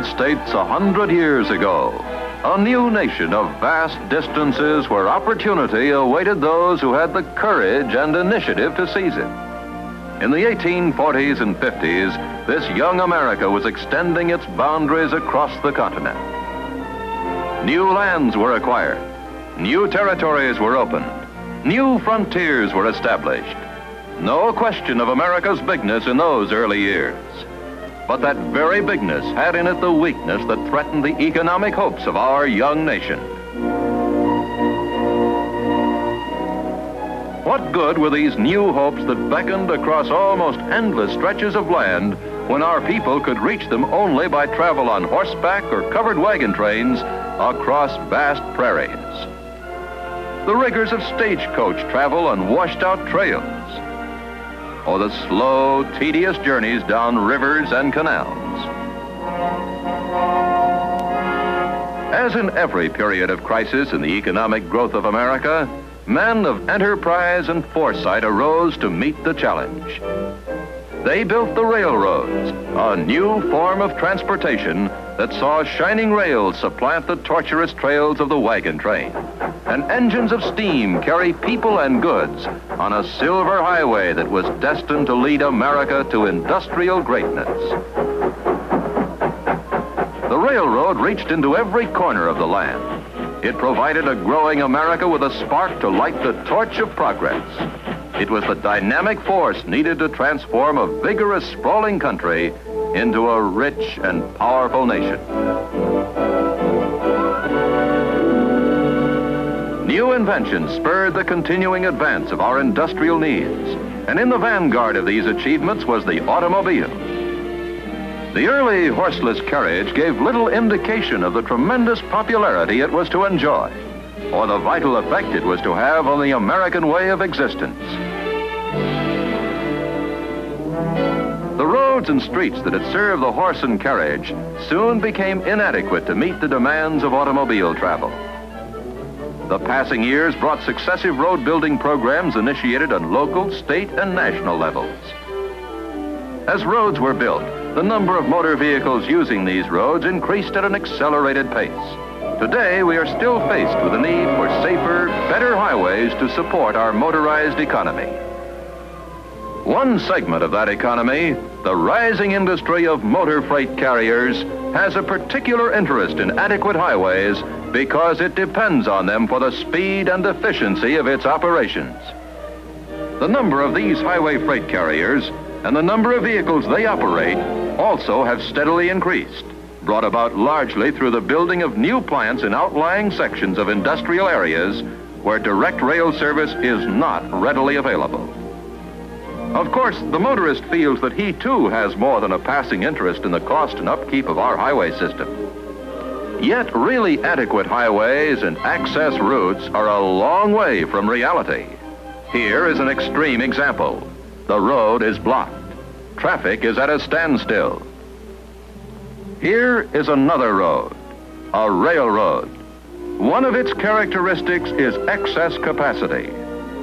United States a hundred years ago. A new nation of vast distances where opportunity awaited those who had the courage and initiative to seize it. In the 1840s and 50s, this young America was extending its boundaries across the continent. New lands were acquired. New territories were opened. New frontiers were established. No question of America's bigness in those early years. But that very bigness had in it the weakness that threatened the economic hopes of our young nation. What good were these new hopes that beckoned across almost endless stretches of land when our people could reach them only by travel on horseback or covered wagon trains across vast prairies? The rigors of stagecoach travel on washed out trails or the slow, tedious journeys down rivers and canals. As in every period of crisis in the economic growth of America, men of enterprise and foresight arose to meet the challenge. They built the railroads, a new form of transportation that saw shining rails supplant the tortuous trails of the wagon train, and engines of steam carry people and goods on a silver highway that was destined to lead America to industrial greatness. The railroad reached into every corner of the land. It provided a growing America with a spark to light the torch of progress. It was the dynamic force needed to transform a vigorous, sprawling country into a rich and powerful nation. New inventions spurred the continuing advance of our industrial needs, and in the vanguard of these achievements was the automobile. The early horseless carriage gave little indication of the tremendous popularity it was to enjoy, or the vital effect it was to have on the American way of existence. The roads and streets that had served the horse and carriage soon became inadequate to meet the demands of automobile travel. The passing years brought successive road building programs initiated on local, state, and national levels. As roads were built, the number of motor vehicles using these roads increased at an accelerated pace. Today, we are still faced with the need for safer, better highways to support our motorized economy. One segment of that economy, the rising industry of motor freight carriers, has a particular interest in adequate highways because it depends on them for the speed and efficiency of its operations. The number of these highway freight carriers and the number of vehicles they operate also have steadily increased, brought about largely through the building of new plants in outlying sections of industrial areas where direct rail service is not readily available. Of course, the motorist feels that he too has more than a passing interest in the cost and upkeep of our highway system. Yet really adequate highways and access routes are a long way from reality. Here is an extreme example. The road is blocked. Traffic is at a standstill. Here is another road, a railroad. One of its characteristics is excess capacity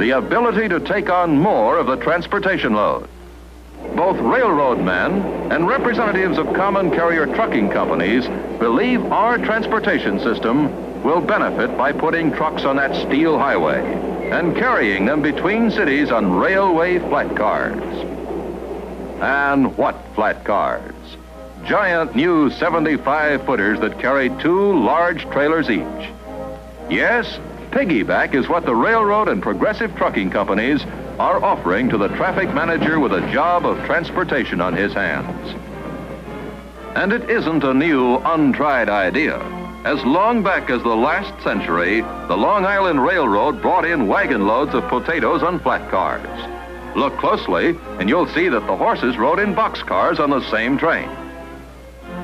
the ability to take on more of the transportation load. Both railroad men and representatives of common carrier trucking companies believe our transportation system will benefit by putting trucks on that steel highway and carrying them between cities on railway flat cars. And what flat cars? Giant new 75 footers that carry two large trailers each. Yes, Piggyback is what the railroad and progressive trucking companies are offering to the traffic manager with a job of transportation on his hands. And it isn't a new, untried idea. As long back as the last century, the Long Island Railroad brought in wagon loads of potatoes on flat cars. Look closely, and you'll see that the horses rode in boxcars on the same train.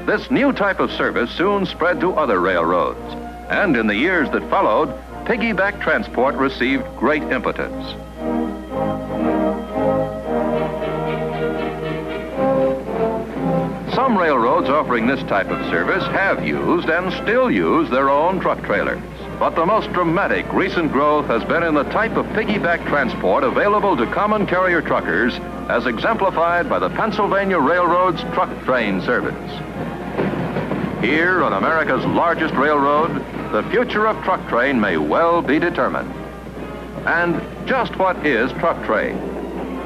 This new type of service soon spread to other railroads, and in the years that followed, piggyback transport received great impetus. Some railroads offering this type of service have used and still use their own truck trailers. But the most dramatic recent growth has been in the type of piggyback transport available to common carrier truckers as exemplified by the Pennsylvania Railroad's truck train service. Here on America's largest railroad, the future of truck train may well be determined. And just what is truck train?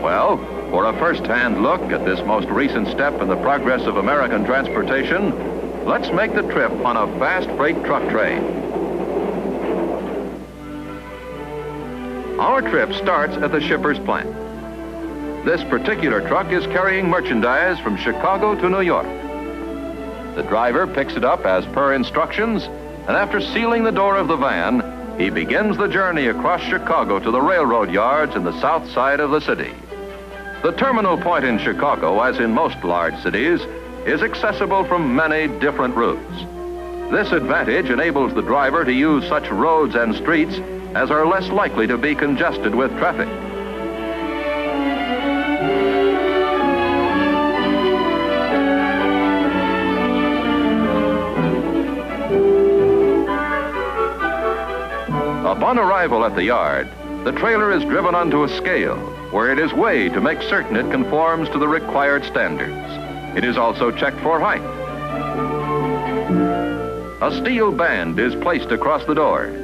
Well, for a first-hand look at this most recent step in the progress of American transportation, let's make the trip on a fast freight truck train. Our trip starts at the shipper's plant. This particular truck is carrying merchandise from Chicago to New York. The driver picks it up as per instructions, and after sealing the door of the van, he begins the journey across Chicago to the railroad yards in the south side of the city. The terminal point in Chicago, as in most large cities, is accessible from many different routes. This advantage enables the driver to use such roads and streets as are less likely to be congested with traffic. Upon arrival at the yard, the trailer is driven onto a scale where it is weighed to make certain it conforms to the required standards. It is also checked for height. A steel band is placed across the doors.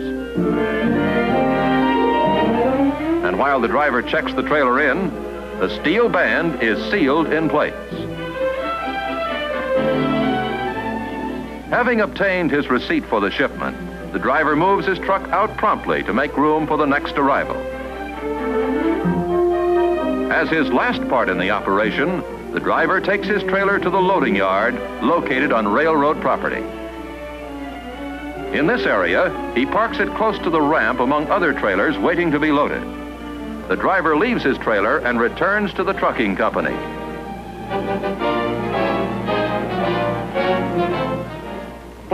And while the driver checks the trailer in, the steel band is sealed in place. Having obtained his receipt for the shipment, the driver moves his truck out promptly to make room for the next arrival. As his last part in the operation, the driver takes his trailer to the loading yard located on railroad property. In this area, he parks it close to the ramp among other trailers waiting to be loaded. The driver leaves his trailer and returns to the trucking company.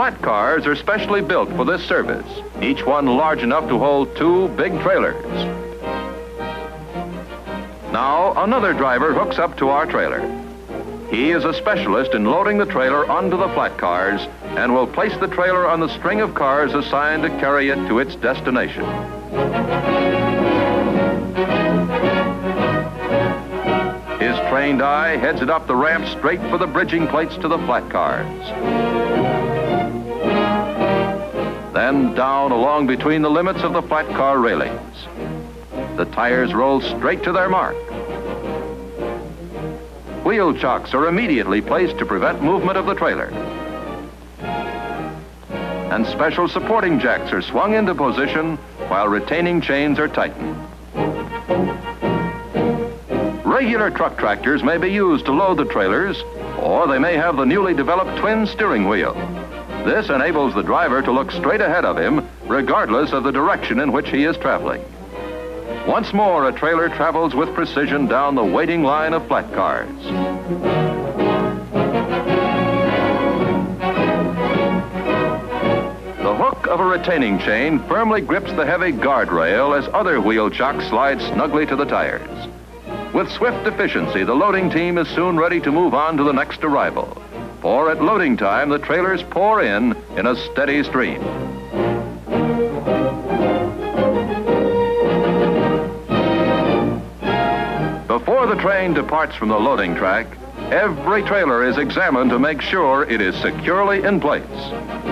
Flat cars are specially built for this service, each one large enough to hold two big trailers. Now, another driver hooks up to our trailer. He is a specialist in loading the trailer onto the flat cars and will place the trailer on the string of cars assigned to carry it to its destination. His trained eye heads it up the ramp straight for the bridging plates to the flat cars then down along between the limits of the flat car railings. The tires roll straight to their mark. Wheel chocks are immediately placed to prevent movement of the trailer. And special supporting jacks are swung into position while retaining chains are tightened. Regular truck tractors may be used to load the trailers, or they may have the newly developed twin steering wheel. This enables the driver to look straight ahead of him, regardless of the direction in which he is traveling. Once more, a trailer travels with precision down the waiting line of flat cars. The hook of a retaining chain firmly grips the heavy guardrail as other wheel chocks slide snugly to the tires. With swift efficiency, the loading team is soon ready to move on to the next arrival for at loading time, the trailers pour in in a steady stream. Before the train departs from the loading track, every trailer is examined to make sure it is securely in place.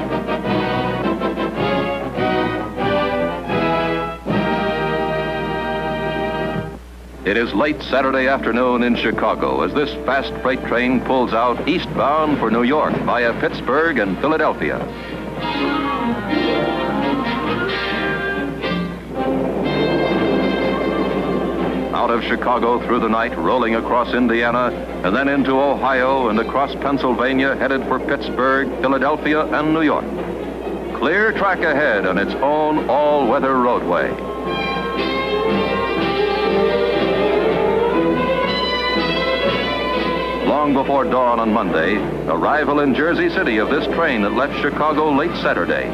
It is late Saturday afternoon in Chicago as this fast freight train pulls out eastbound for New York via Pittsburgh and Philadelphia. Out of Chicago through the night, rolling across Indiana, and then into Ohio and across Pennsylvania, headed for Pittsburgh, Philadelphia, and New York. Clear track ahead on its own all-weather roadway. Long before dawn on Monday, arrival in Jersey City of this train that left Chicago late Saturday.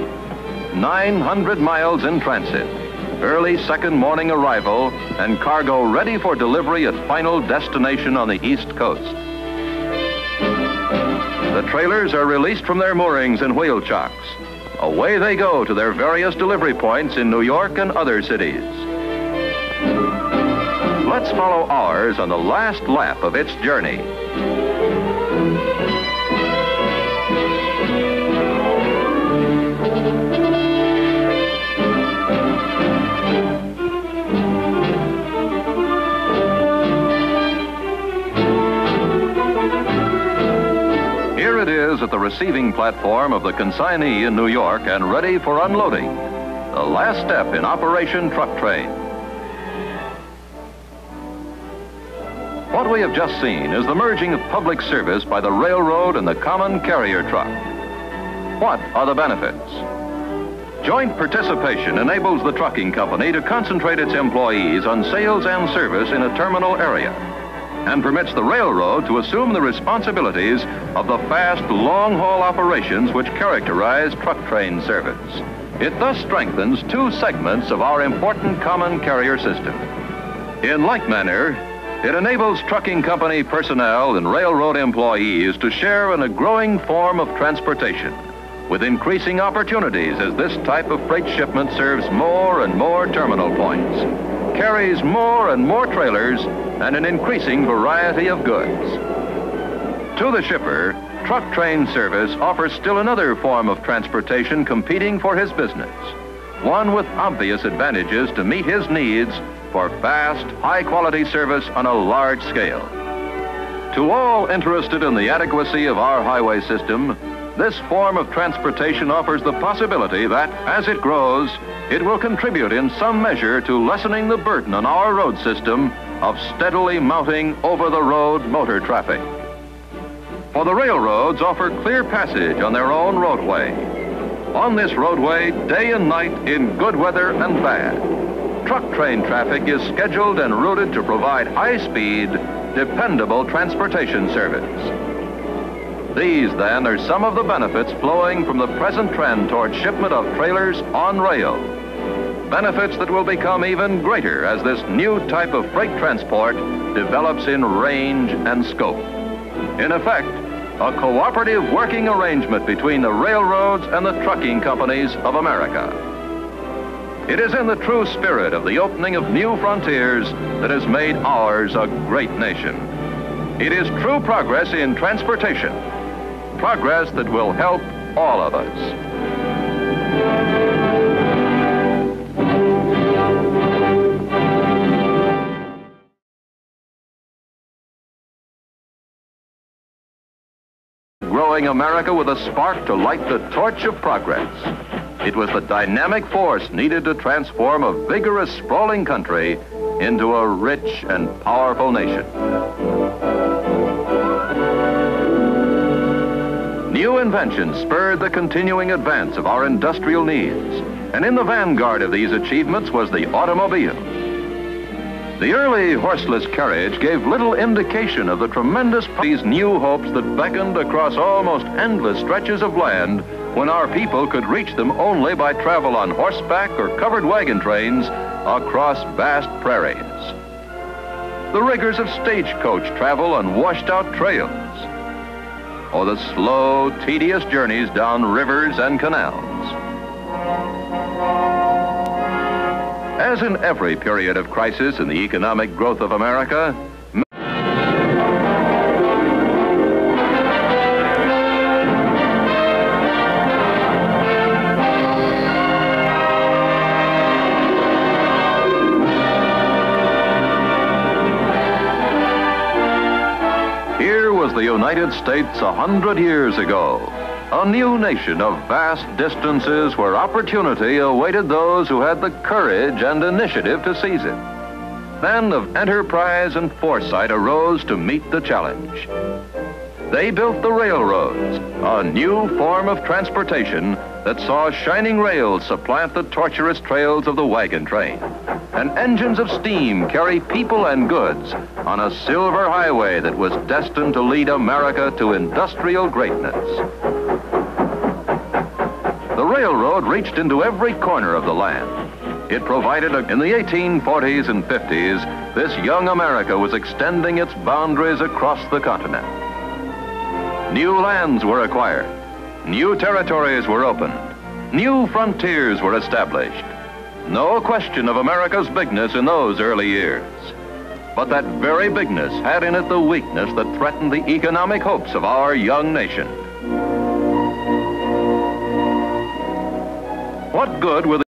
900 miles in transit, early second morning arrival, and cargo ready for delivery at final destination on the East Coast. The trailers are released from their moorings and wheel chocks. Away they go to their various delivery points in New York and other cities. Let's follow ours on the last lap of its journey at the receiving platform of the consignee in New York and ready for unloading. The last step in Operation Truck Train. What we have just seen is the merging of public service by the railroad and the common carrier truck. What are the benefits? Joint participation enables the trucking company to concentrate its employees on sales and service in a terminal area and permits the railroad to assume the responsibilities of the fast, long-haul operations which characterize truck train service. It thus strengthens two segments of our important common carrier system. In like manner, it enables trucking company personnel and railroad employees to share in a growing form of transportation with increasing opportunities as this type of freight shipment serves more and more terminal points, carries more and more trailers, and an increasing variety of goods. To the shipper, truck train service offers still another form of transportation competing for his business, one with obvious advantages to meet his needs for fast, high-quality service on a large scale. To all interested in the adequacy of our highway system, this form of transportation offers the possibility that, as it grows, it will contribute in some measure to lessening the burden on our road system of steadily mounting over-the-road motor traffic. For the railroads offer clear passage on their own roadway. On this roadway, day and night, in good weather and bad, truck train traffic is scheduled and routed to provide high-speed, dependable transportation service. These, then, are some of the benefits flowing from the present trend toward shipment of trailers on rail. Benefits that will become even greater as this new type of freight transport develops in range and scope. In effect, a cooperative working arrangement between the railroads and the trucking companies of America. It is in the true spirit of the opening of new frontiers that has made ours a great nation. It is true progress in transportation progress that will help all of us. growing America with a spark to light the torch of progress. It was the dynamic force needed to transform a vigorous, sprawling country into a rich and powerful nation. New inventions spurred the continuing advance of our industrial needs, and in the vanguard of these achievements was the automobile. The early horseless carriage gave little indication of the tremendous these new hopes that beckoned across almost endless stretches of land when our people could reach them only by travel on horseback or covered wagon trains across vast prairies. The rigors of stagecoach travel on washed out trails or the slow, tedious journeys down rivers and canals. As in every period of crisis in the economic growth of America, United States a hundred years ago. A new nation of vast distances where opportunity awaited those who had the courage and initiative to seize it. Men of enterprise and foresight arose to meet the challenge. They built the railroads, a new form of transportation that saw shining rails supplant the tortuous trails of the wagon train and engines of steam carry people and goods on a silver highway that was destined to lead America to industrial greatness. The railroad reached into every corner of the land. It provided, a, in the 1840s and 50s, this young America was extending its boundaries across the continent. New lands were acquired. New territories were opened. New frontiers were established. No question of America's bigness in those early years. But that very bigness had in it the weakness that threatened the economic hopes of our young nation. What good were